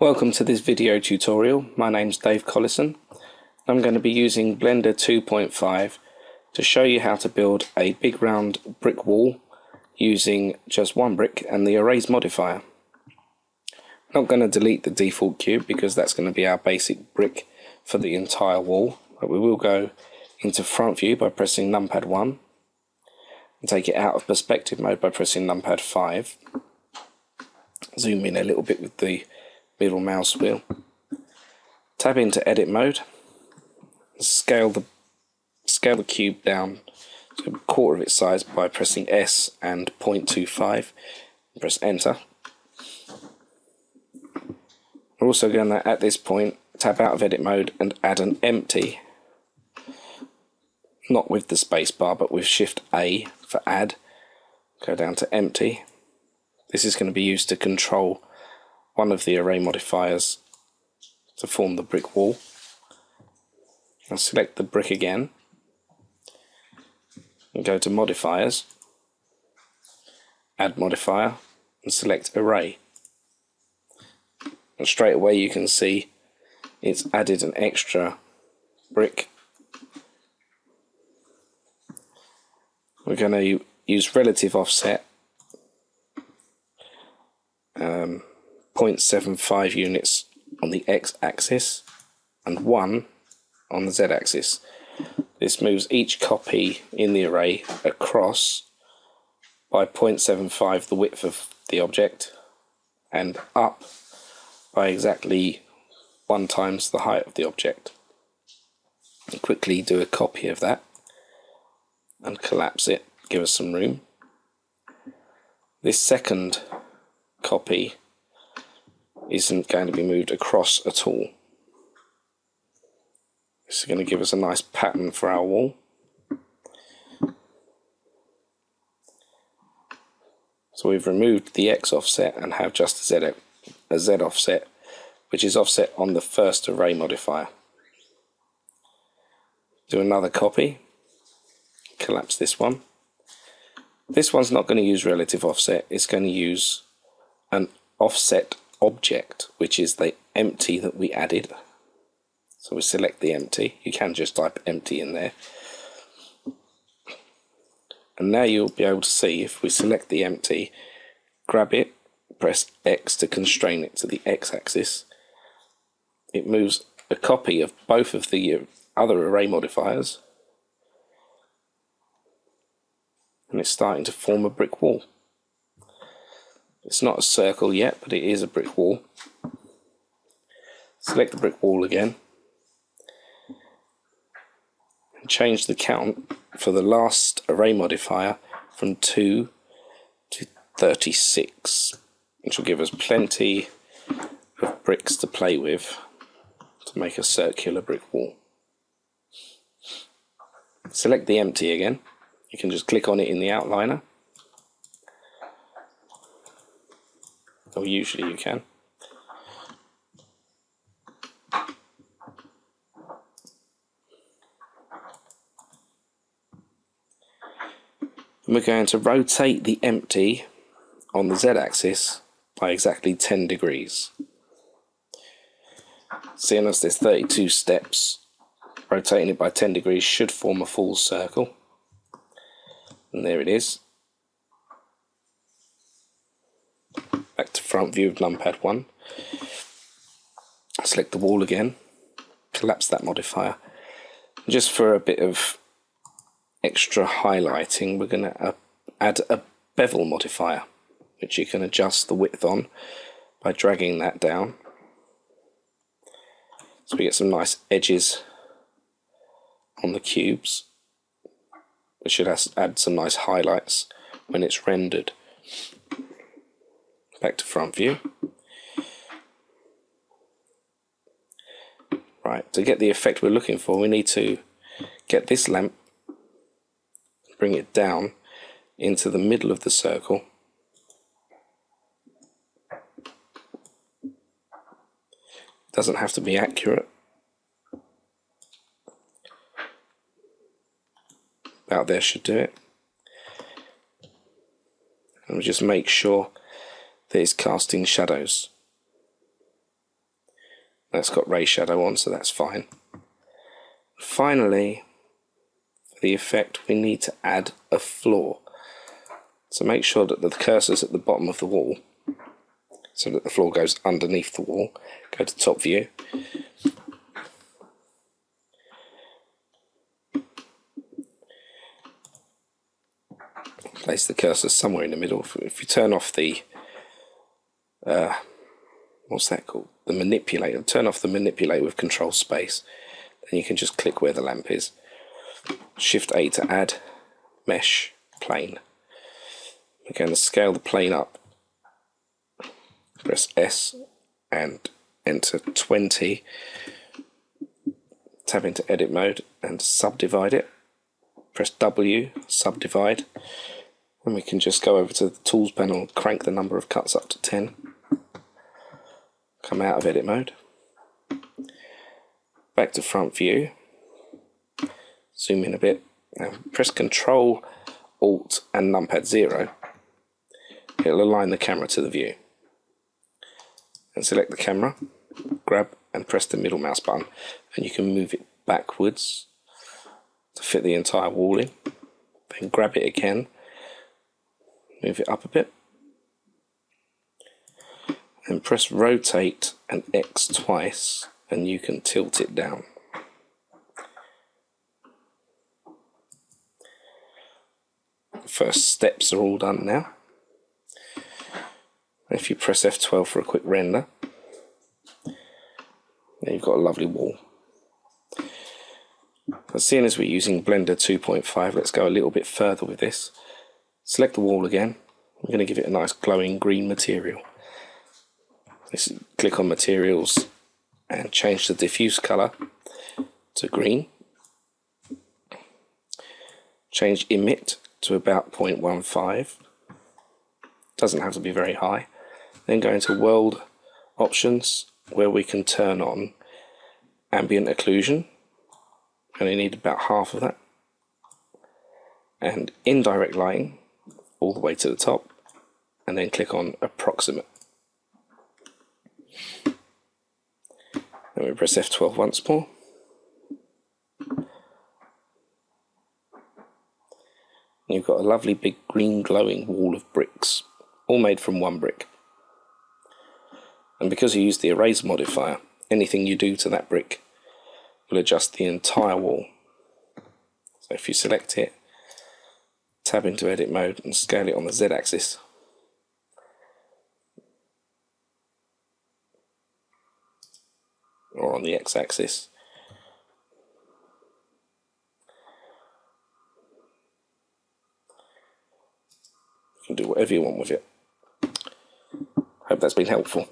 Welcome to this video tutorial. My name's Dave Collison. I'm going to be using Blender 2.5 to show you how to build a big round brick wall using just one brick and the arrays modifier. I'm not going to delete the default cube because that's going to be our basic brick for the entire wall but we will go into front view by pressing numpad 1 and take it out of perspective mode by pressing numpad 5 zoom in a little bit with the middle mouse wheel. Tab into edit mode. Scale the scale the cube down to a quarter of its size by pressing S and 0.25. Press enter. We're also going to at this point tab out of edit mode and add an empty not with the spacebar but with shift A for add go down to empty this is going to be used to control one of the array modifiers to form the brick wall. I'll select the brick again and go to modifiers, add modifier and select array. And straight away you can see it's added an extra brick. We're going to use relative offset um, 0.75 units on the x-axis and 1 on the z-axis. This moves each copy in the array across by 0.75 the width of the object and up by exactly 1 times the height of the object. Quickly do a copy of that and collapse it, give us some room. This second copy isn't going to be moved across at all. This is going to give us a nice pattern for our wall. So we've removed the X offset and have just a Z, a Z offset, which is offset on the first array modifier. Do another copy, collapse this one. This one's not going to use relative offset, it's going to use an offset object, which is the empty that we added. So we select the empty. You can just type empty in there. And now you'll be able to see if we select the empty, grab it, press X to constrain it to the X-axis, it moves a copy of both of the uh, other array modifiers and it's starting to form a brick wall. It's not a circle yet, but it is a brick wall. Select the brick wall again. And change the count for the last array modifier from 2 to 36, which will give us plenty of bricks to play with to make a circular brick wall. Select the empty again. You can just click on it in the outliner usually you can. And we're going to rotate the empty on the z-axis by exactly 10 degrees. Seeing as there's 32 steps, rotating it by 10 degrees should form a full circle. And there it is. back to front view of numpad 1 select the wall again. Collapse that modifier. Just for a bit of extra highlighting we're going to uh, add a bevel modifier which you can adjust the width on by dragging that down. So we get some nice edges on the cubes it should add some nice highlights when it's rendered back to front view. Right, to get the effect we're looking for, we need to get this lamp, bring it down into the middle of the circle. Doesn't have to be accurate. About there should do it. And we just make sure that is casting shadows. That's got ray shadow on, so that's fine. Finally, for the effect, we need to add a floor. So make sure that the cursor's at the bottom of the wall, so that the floor goes underneath the wall. Go to top view. Place the cursor somewhere in the middle. If you turn off the uh, what's that called? The manipulator. Turn off the manipulator with control space. Then you can just click where the lamp is. Shift A to add mesh plane. We're going to scale the plane up. Press S and enter 20. Tab into edit mode and subdivide it. Press W, subdivide. And we can just go over to the tools panel and crank the number of cuts up to 10 come out of edit mode, back to front view, zoom in a bit, and press Control, Alt and numpad 0. It'll align the camera to the view. And select the camera, grab and press the middle mouse button and you can move it backwards to fit the entire wall in. Then grab it again, move it up a bit and press rotate and X twice and you can tilt it down. First steps are all done now. If you press F12 for a quick render, then you've got a lovely wall. But seeing as we're using Blender 2.5, let's go a little bit further with this. Select the wall again. I'm going to give it a nice glowing green material. Click on materials and change the diffuse color to green. Change emit to about 0.15. Doesn't have to be very high. Then go into world options where we can turn on ambient occlusion. Only need about half of that. And indirect lighting all the way to the top. And then click on approximate. Then we press F12 once more. You've got a lovely big green glowing wall of bricks, all made from one brick. And because you use the arrays modifier, anything you do to that brick will adjust the entire wall. So if you select it, tab into edit mode and scale it on the Z axis, on the x-axis. You can do whatever you want with it. Hope that's been helpful.